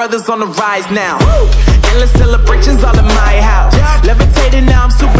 brothers on the rise now. Woo! Endless celebrations all in my house. Yeah. Levitating now, I'm super.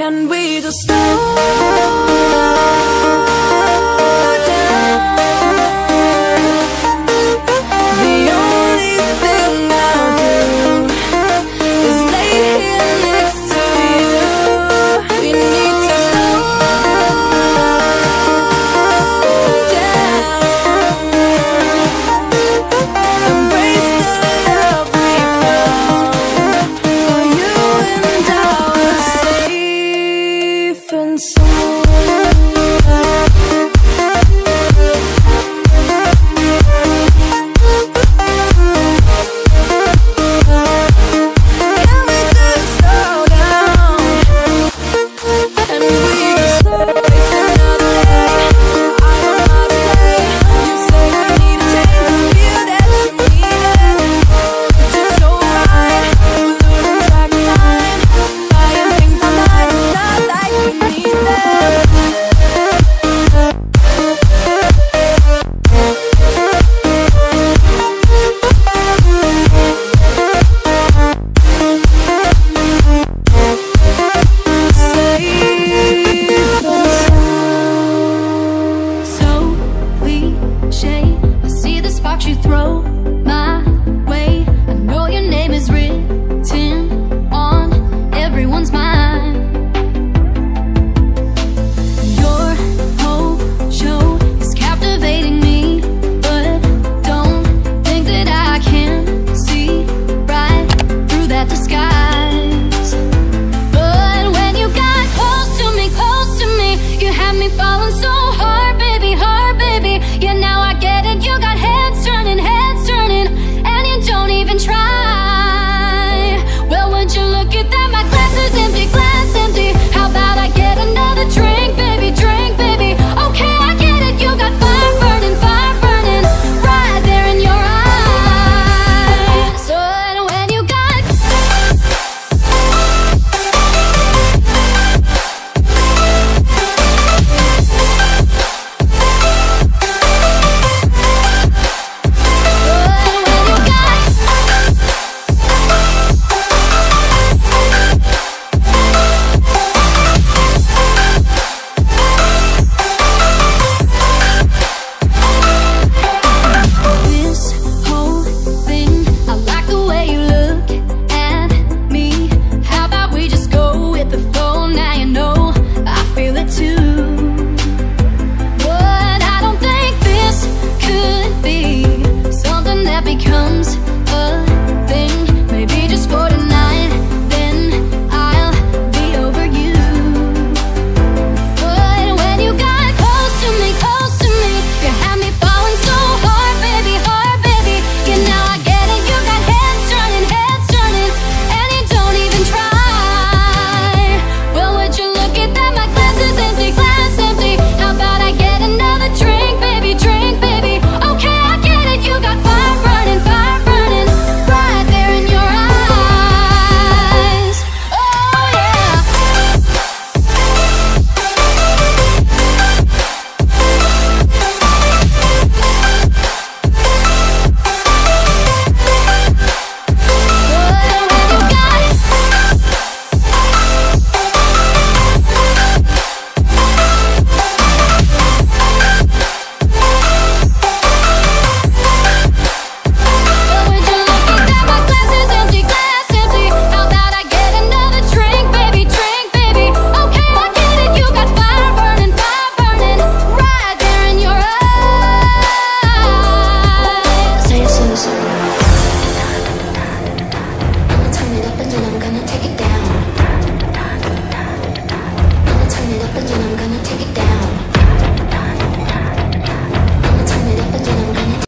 can we just stop?